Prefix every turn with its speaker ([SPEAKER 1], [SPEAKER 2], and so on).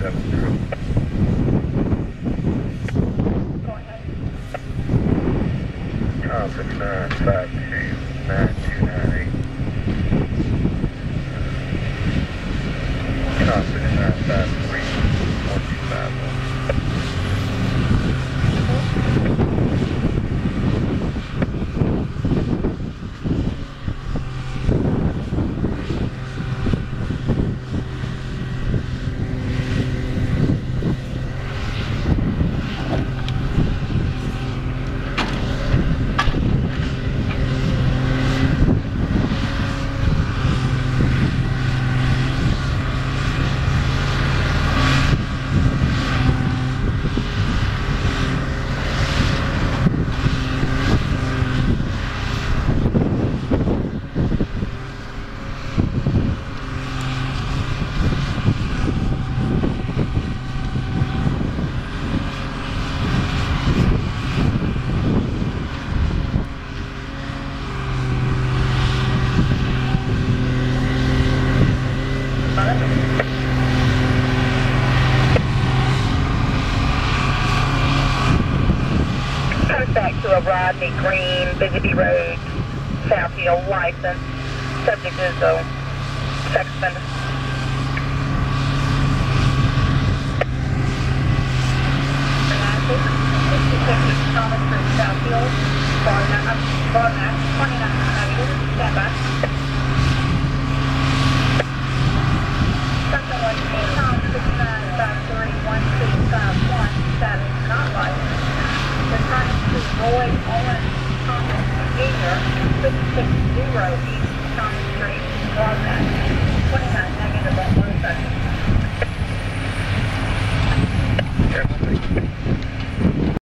[SPEAKER 1] that's true. To a Rodney Green, Bisbee Road, Southfield license. Subject is a sex offender. Southfield, Barnett, Barnett, 6660 east